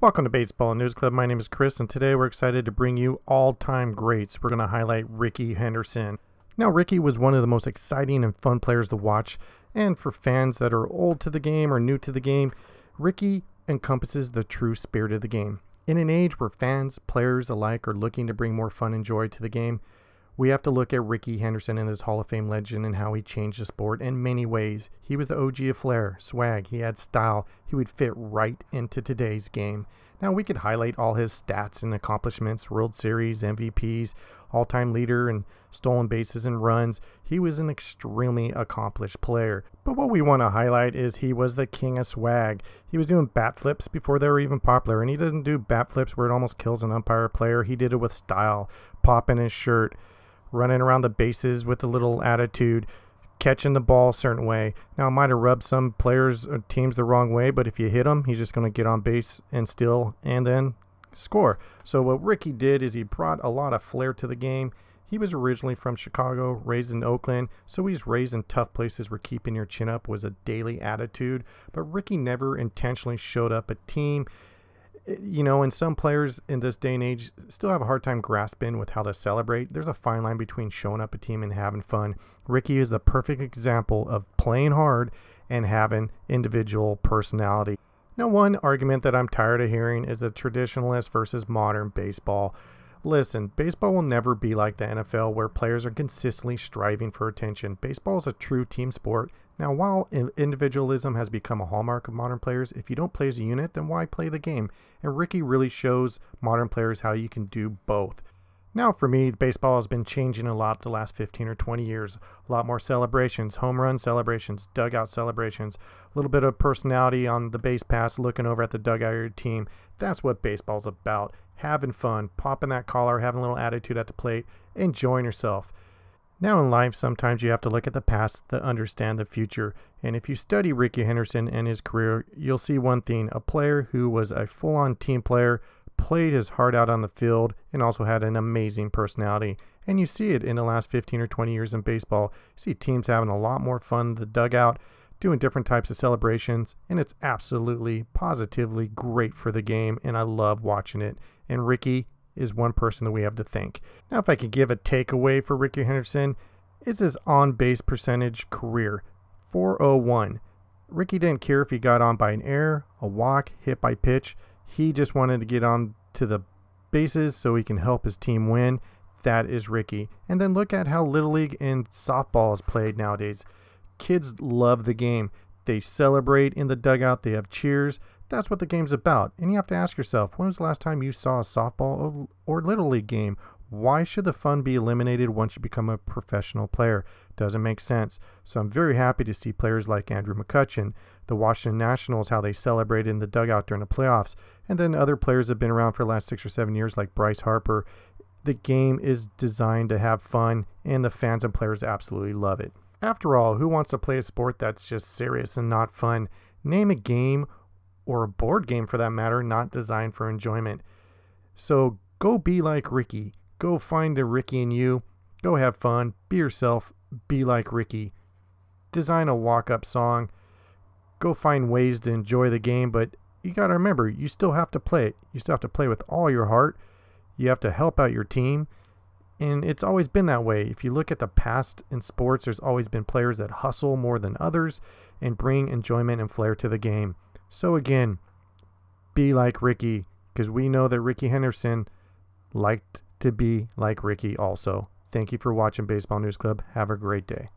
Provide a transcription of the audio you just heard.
Welcome to Baseball News Club. My name is Chris, and today we're excited to bring you all time greats. We're going to highlight Rickey Henderson. Now, Rickey was one of the most exciting and fun players to watch, and for fans that are old to the game or new to the game, Rickey encompasses the true spirit of the game. In an age where fans, players alike are looking to bring more fun and joy to the game, we have to look at Rickey Henderson and his Hall of Fame legend and how he changed the sport in many ways. He was the OG of flair, swag, he had style, he would fit right into today's game. Now, we could highlight all his stats and accomplishments World Series, MVPs, all time leader, and stolen bases and runs. He was an extremely accomplished player. But what we want to highlight is he was the king of swag. He was doing bat flips before they were even popular, and he doesn't do bat flips where it almost kills an umpire player. He did it with style, popping his shirt running around the bases with a little attitude, catching the ball a certain way. Now, it might have rubbed some players or teams the wrong way, but if you hit him, he's just going to get on base and steal and then score. So, what Rickey did is he brought a lot of flair to the game. He was originally from Chicago, raised in Oakland, so he's raised in tough places where keeping your chin up was a daily attitude. But Rickey never intentionally showed up a team you know, and some players in this day and age still have a hard time grasping with how to celebrate. There's a fine line between showing up a team and having fun. Rickey is the perfect example of playing hard and having individual personality. Now, one argument that I'm tired of hearing is the traditionalist versus modern baseball. Listen, baseball will never be like the NFL where players are consistently striving for attention. Baseball is a true team sport now, while individualism has become a hallmark of modern players, if you don't play as a unit, then why play the game? And Rickey really shows modern players how you can do both. Now, for me, baseball has been changing a lot the last 15 or 20 years. A lot more celebrations, home run celebrations, dugout celebrations, a little bit of personality on the base pass, looking over at the dugout of your team. That's what baseball's about. Having fun, popping that collar, having a little attitude at the plate, enjoying yourself. Now in life, sometimes you have to look at the past to understand the future. And if you study Rickey Henderson and his career, you'll see one thing a player who was a full on team player, played his heart out on the field, and also had an amazing personality. And you see it in the last 15 or 20 years in baseball. You see teams having a lot more fun in the dugout, doing different types of celebrations, and it's absolutely, positively great for the game, and I love watching it. And Rickey is one person that we have to thank. Now, if I could give a takeaway for Rickey Henderson, is his on base percentage career 401. Rickey didn't care if he got on by an error, a walk, hit by pitch. He just wanted to get on to the bases so he can help his team win. That is Rickey. And then look at how Little League and softball is played nowadays. Kids love the game. They celebrate in the dugout, they have cheers. That's what the game's about. And you have to ask yourself, when was the last time you saw a softball or little league game? Why should the fun be eliminated once you become a professional player? Doesn't make sense. So I'm very happy to see players like Andrew McCutchen, the Washington Nationals, how they celebrate in the dugout during the playoffs, and then other players have been around for the last six or seven years like Bryce Harper. The game is designed to have fun, and the fans and players absolutely love it. After all, who wants to play a sport that's just serious and not fun? Name a game or a board game for that matter, not designed for enjoyment. So go be like Rickey. Go find the Rickey in you. Go have fun. Be yourself. Be like Rickey. Design a walk up song. Go find ways to enjoy the game, but you got to remember, you still have to play it. You still have to play with all your heart. You have to help out your team. And it's always been that way. If you look at the past in sports, there's always been players that hustle more than others and bring enjoyment and flair to the game. So again, be like Rickey, because we know that Rickey Henderson liked to be like Rickey also. Thank you for watching Baseball News Club. Have a great day.